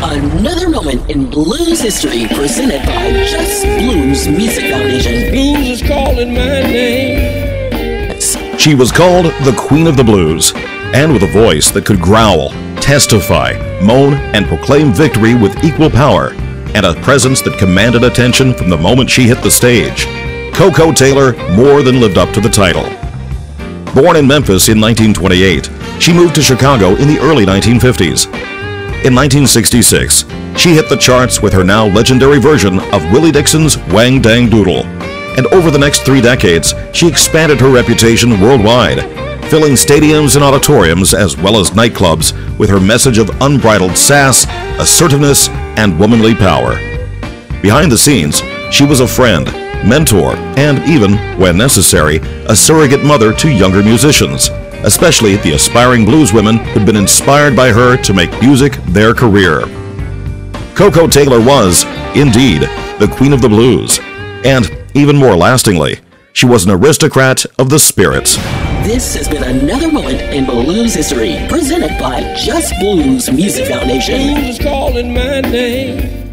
Another moment in blues history presented by Just Blues Music Foundation. Blues is calling my name. She was called the Queen of the Blues, and with a voice that could growl, testify, moan, and proclaim victory with equal power, and a presence that commanded attention from the moment she hit the stage. Koko Taylor more than lived up to the title. Born in Memphis in 1928, she moved to Chicago in the early 1950s. In 1966, she hit the charts with her now legendary version of Willie Dixon's Wang Dang Doodle. And over the next three decades, she expanded her reputation worldwide, filling stadiums and auditoriums as well as nightclubs with her message of unbridled sass, assertiveness, and womanly power. Behind the scenes, she was a friend, mentor, and even, when necessary, a surrogate mother to younger musicians, especially the aspiring blues women who'd been inspired by her to make music their career. Koko Taylor was, indeed, the Queen of the Blues, and, even more lastingly, she was an aristocrat of the spirits. This has been another moment in blues history presented by Just Blues Music Foundation. Blues is calling my name.